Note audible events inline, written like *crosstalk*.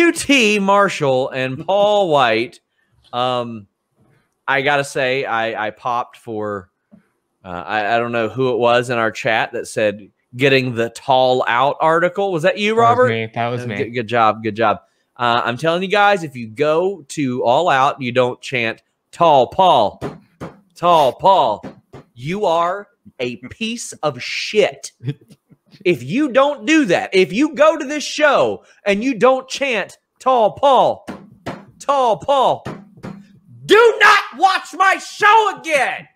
QT Marshall and Paul Wight. Um, I gotta say, I, I popped for. Uh, I, I don't know who it was in our chat that said getting the tall out article. Was that you, Robert? That was me. That was me. Good, good job. Good job. Uh, I'm telling you guys, if you go to All Out, you don't chant "Tall Paul, Tall Paul," you are a piece of shit. *laughs* if you don't do that, if you go to this show and you don't chant "Tall Paul, Tall Paul," do not watch my show again.